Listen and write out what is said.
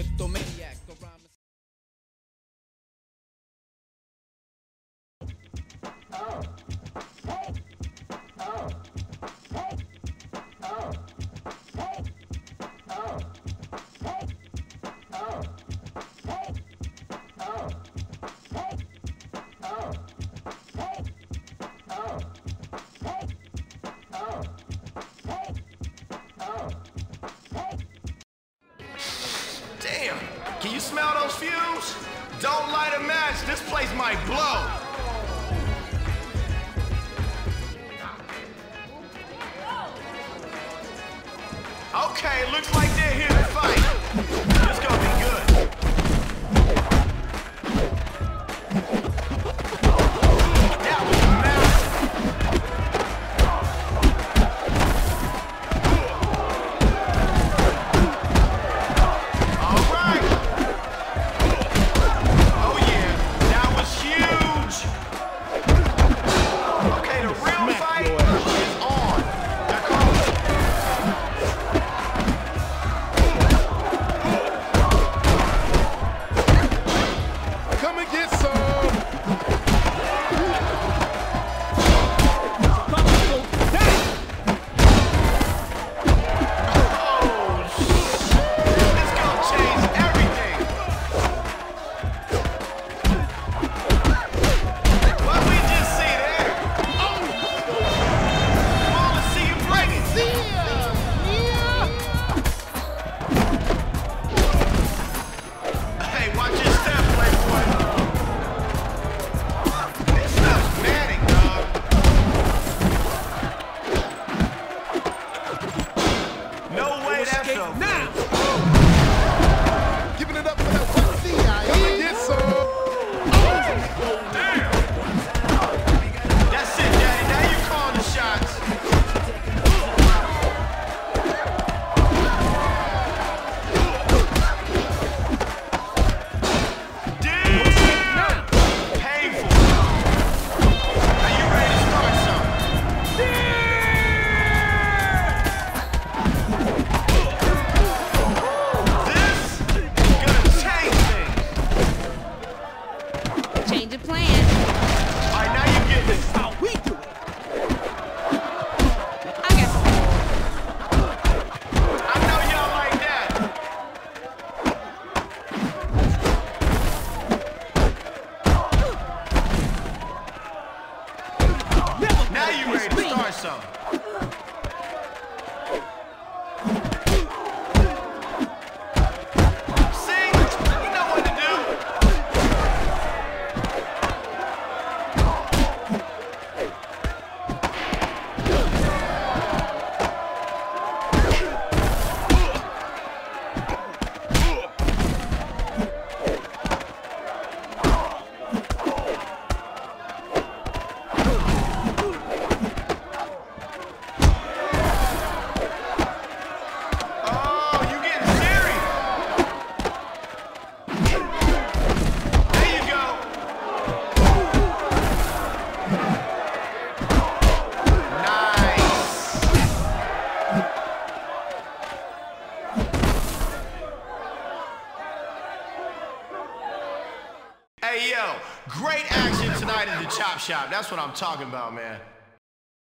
kleptomania can you smell those fumes? Don't light a match, this place might blow. Okay, looks like So. Now. Giving it up for that one C. Come and get some. That's now you. How we do it. I got I know y'all like that. Now you ready to start something. Yo, great action tonight in the Chop Shop. That's what I'm talking about, man.